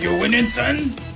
you winning, son?